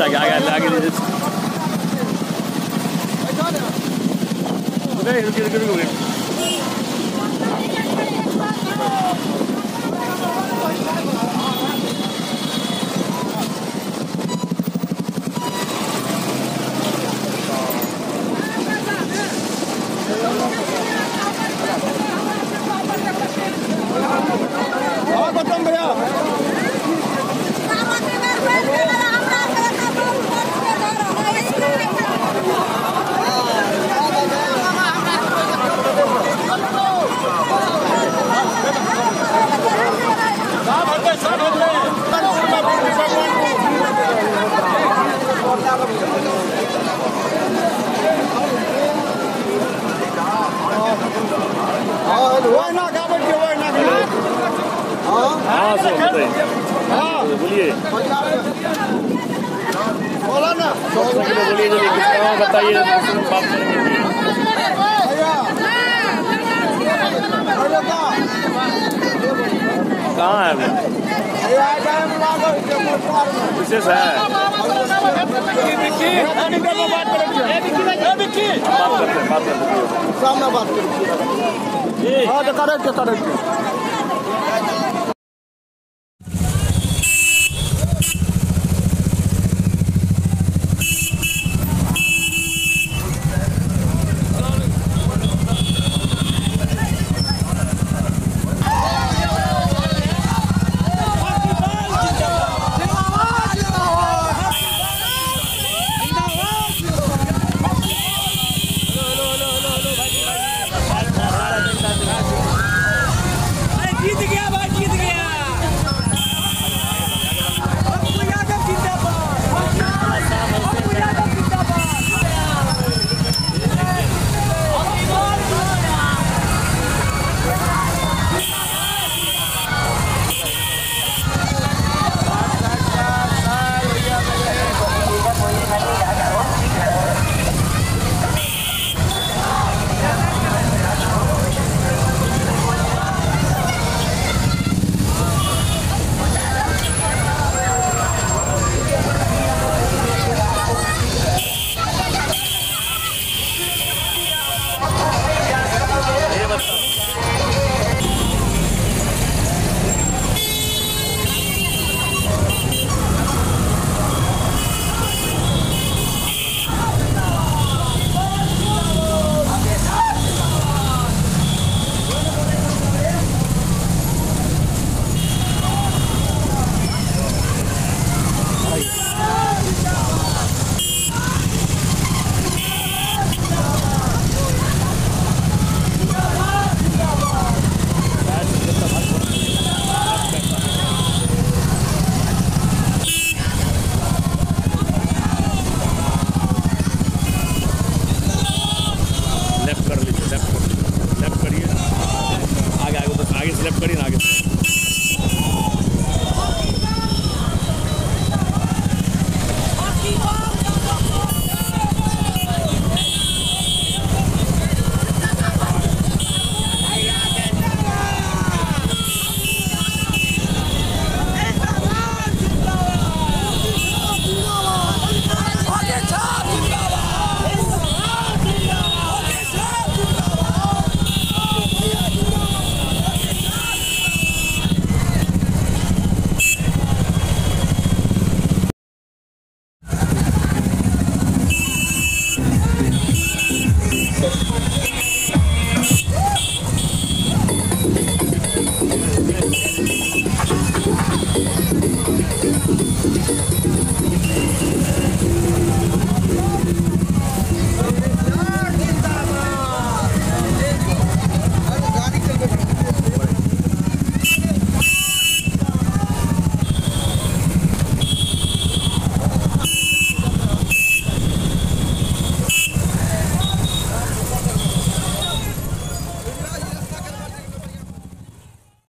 I got, I got, I got it. Okay, we're good, we're good, we're. बोलिए। बोला ना। सौ बोलिए कितना बताइए बात कहाँ है विशेष है। बात करते बात करते हैं सामने बात करो हाँ तो करे के करे के